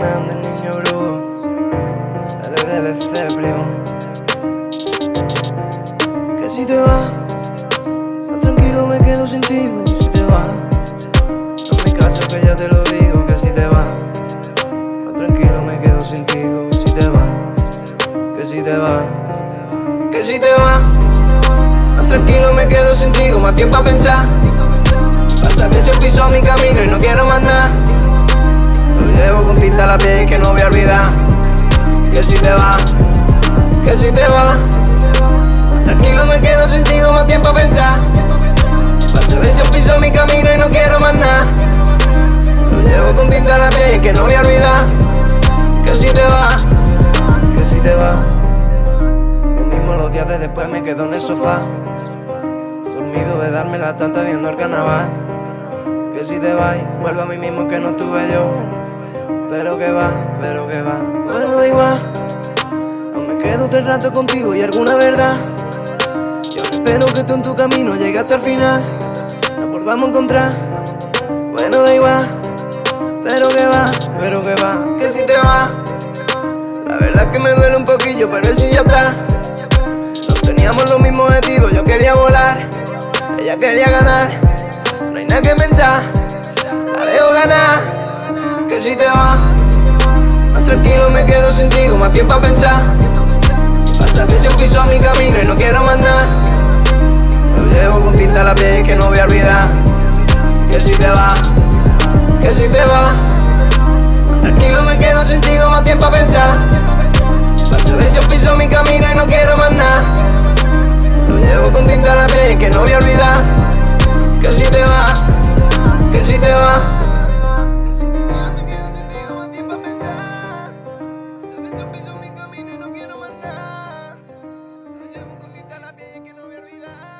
El niño brujo. Dale, primo. Que si te vas, más tranquilo me quedo sin ti. Que Si te vas, no me caso que ya te lo digo. Que si te vas, más tranquilo me quedo sin ti. Que Si te vas, que si te vas, que si te vas. Más tranquilo me quedo sin ti, más tiempo a pensar. Pasa que se a mi camino y no quiero más nada. Lo llevo con tinta a la piel que no voy a olvidar. Que si te vas. Que si te vas. Tranquilo me quedo sin ti, más tiempo a pensar. Para saber si piso mi camino y no quiero más nada. Lo llevo con tinta a la piel que no voy a olvidar. Que si te vas, que si te vas. Lo mismo los días de después me quedo en el sofá. Dormido de darme la tanta viendo el carnaval. Que si te vas, vuelvo a mí mismo que no tuve yo. Pero que va, pero que va. Bueno, da igual. Aún me quedo otro rato contigo y alguna verdad. Yo espero que tú en tu camino llegues hasta el final. Nos volvamos a encontrar. Bueno, da igual. Pero que va, pero que va. Que si te va. La verdad es que me duele un poquillo, pero eso ya está. No teníamos los mismos objetivos. Yo quería volar, ella quería ganar. No hay nada que pensar. La dejo ganar. Que si te va. Tranquilo me quedo sin con más tiempo a pensar. Para saber si piso a mi camino y no quiero nada. Lo llevo con tinta a la piel que no voy a olvidar. Que si te va, que si te va. Tranquilo me quedo sin con más tiempo a pensar. Para saber si piso mi camino y no quiero nada. Lo llevo con tinta a la piel que no voy a olvidar. Que si te va, Piso mi camino y no quiero más nada. Lo llevo con tinta la piel que no voy a olvidar.